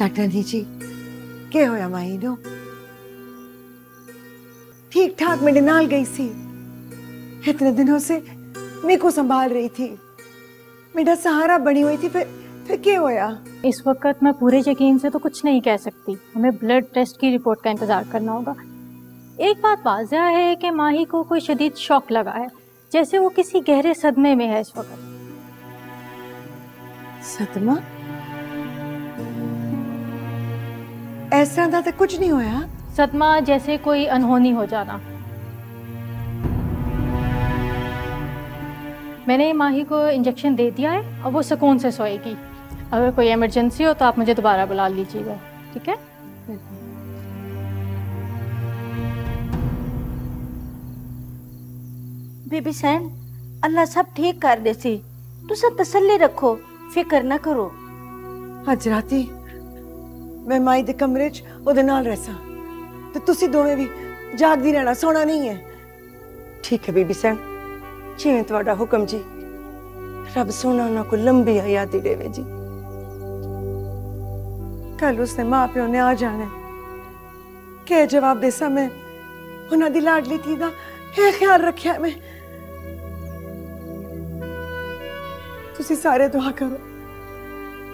के होया my no ठीक ठाक मेरे नाल गई सी। इतने दिनों से मेरे को संभाल रही थी। मेरा सहारा बनी हुई थी फिर फिर क्या होया इस वक्त मैं पूरे यकीन से तो कुछ नहीं कह सकती। हमें ब्लड टेस्ट की रिपोर्ट का इंतज़ार करना होगा। एक बात वाजह है कि माही को कोई शदीद शौक लगा है जैसे वो किसी गहरे सदमे में है इस वक्त। सदमा? ऐसा था तो कुछ नहीं होया सदमा जैसे कोई अनहोनी हो जाना मैंने माही को इंजेक्शन दे दिया है और वो सुकून से सोएगी अगर कोई इमरजेंसी हो तो आप मुझे दोबारा बुला लीजिएगा ठीक है बेबी सैन अल्लाह सब ठीक कर दे सी तुसा तसल्ली रखो फिक्र ना करो ਅੱਜ ਰਾਤੀ ਮੈਂ ਮਾਈ ਦੇ ਕਮਰੇ 'ਚ ਉਹਦੇ ਨਾਲ ਰਹਿਸਾਂ ਤੇ ਤੁਸੀਂ ਦੋਵੇਂ ਵੀ ਜਾਗਦੀ ਰਹਿਣਾ ਸੋਣਾ ਨਹੀਂ ਹੈ ਠੀਕ ਹੈ ਬੀਬੀ ਸੈਨ ਜਿਵੇਂ ਤੁਹਾਡਾ ਹੁਕਮ ਜੀ ਰੱਬ ਸੋਨਾ ਉਹਨਾਂ ਕੋ ਲੰਬੀ ਹਯਾਤੀ ਦੇਵੇ ਜੀ ਕੱਲ ਉਸਨੇ ਮਾਂ ਪਿਓ ਨੇ ਆ ਜਾਣਾ ਕਿ ਜਵਾਬ ਦੇ ਸਮੇਂ ਉਹਨਾਂ ਦੀ ਲਾਡਲੀ ਧੀ ਦਾ ਇਹ ਖਿਆਲ ਰੱਖਿਆ ਮੈਂ ਤੁਸੀਂ ਸਾਰੇ ਦੁਆ ਕਰੋ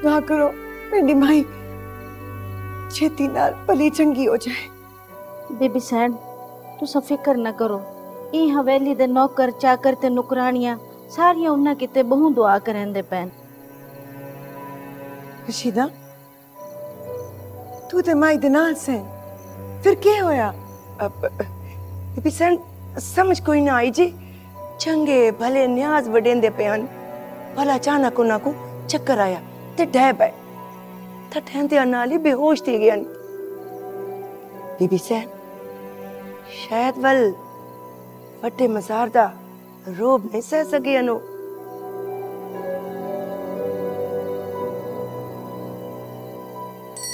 ਦੁਆ ਕਰੋ ਮੇਰੀ ਮਾਈ ਛੇਤੀ ਨਾਲ ਭਲੀ ਚੰਗੀ ਹੋ ਜਾਏ ਬੀਬੀ ਸੈਣ ਤੁਸੀਂ ਫਿਕਰ ਨਾ ਕਰੋ ਇਹ ਹਵੇਲੀ ਦੇ ਨੌਕਰ ਚਾਕਰ ਤੇ ਨੁਕਰਾਣੀਆਂ ਸਾਰੀਆਂ ਉਹਨਾਂ ਕਿਤੇ ਬਹੁ ਦੁਆ ਕਰਨਦੇ ਪੈਣ ਰਸ਼ੀਦਾ ਤੂੰ ਤੇ ਮਾਈ ਦੇ ਨਾਲ ਸੈਂ ਫਿਰ ਕੀ ਹੋਇਆ ਬੀਬੀ ਸੈਣ ਸਮਝ ਕੋਈ ਨਾ ਆਈ ਜੀ ਚੰਗੇ ਭਲੇ ਨਿਆਜ਼ ਵਡੇਂਦੇ ਪਿਆਨ ਭਲਾ ਚਾਹਨਾ ਕੋ ਨਾ ਕੋ ਚੱਕਰ ਆਇਆ ਤੇ ਡਹਿ ਪਏ ठहंदियाँ नाल ही बेहोश थी गया बीबी सैन, शायद वल वटे मजार दा रोब नहीं सह सके अनो।